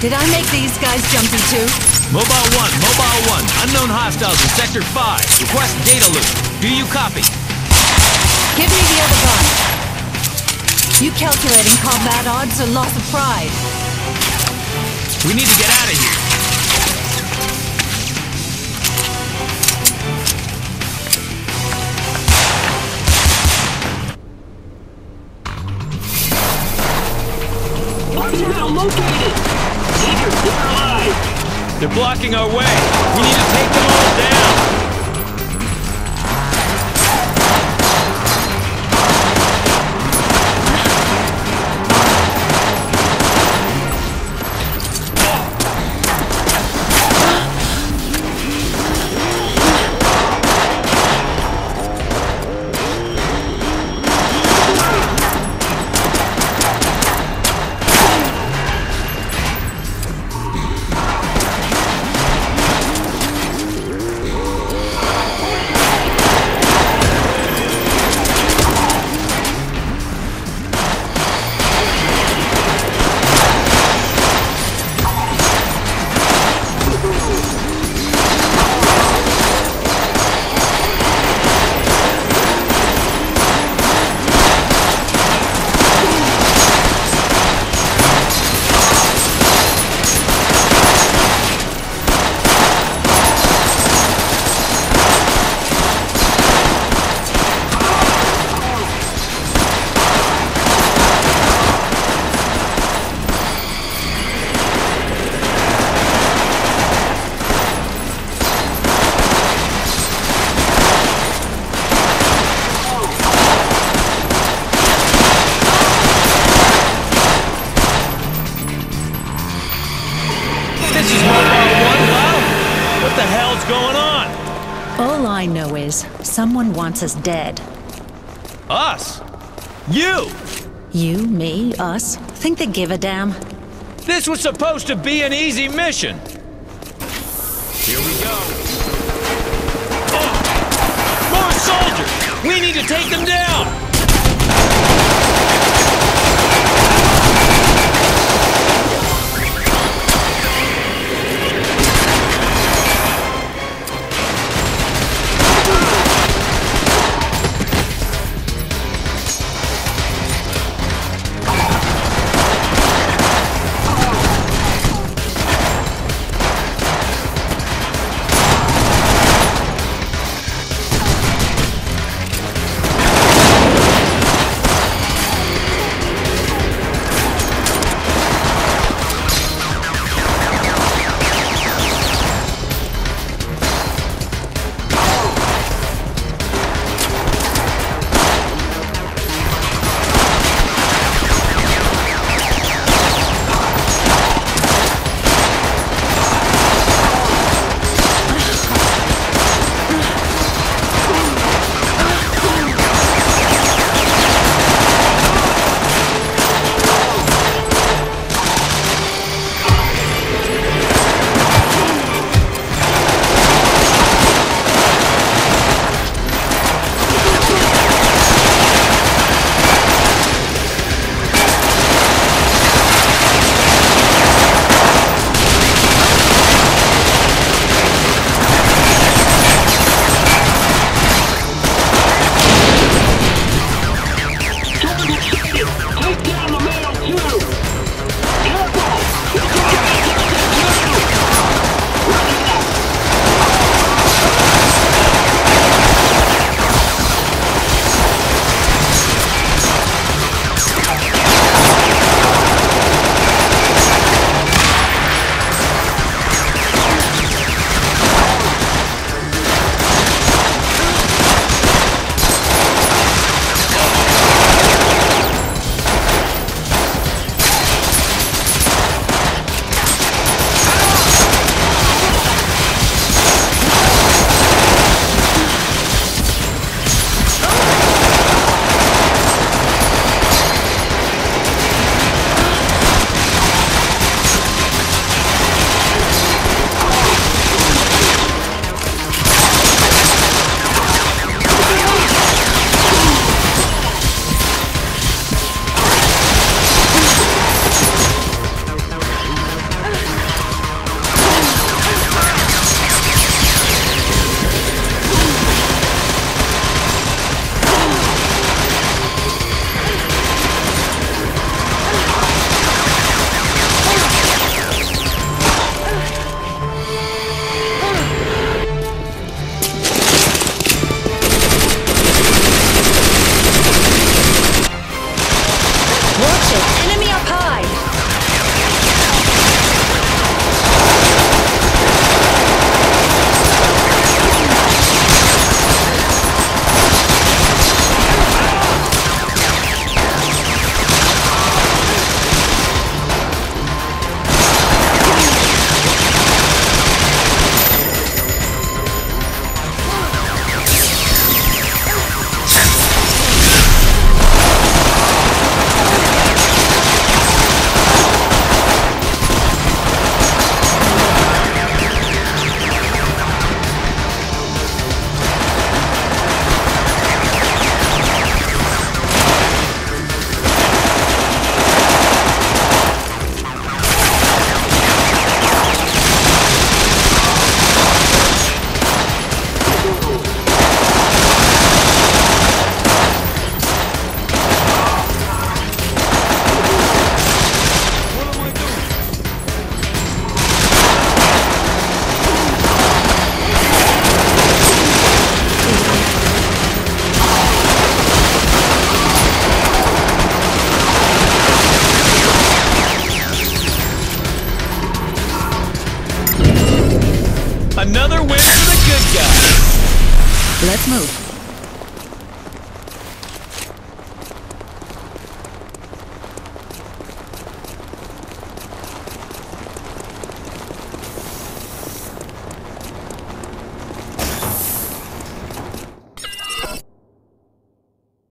Did I make these guys jumpy too? Mobile 1, Mobile 1. Unknown hostiles in Sector 5. Request data loop. Do you copy? Give me the other gun. You calculating combat odds or loss of pride? We need to get out of here. Hostile located! They're blocking our way. We need to take them all down. Going on? All I know is someone wants us dead. Us? You! You, me, us. Think they give a damn? This was supposed to be an easy mission. Here we go. Oh! More soldiers! We need to take them down!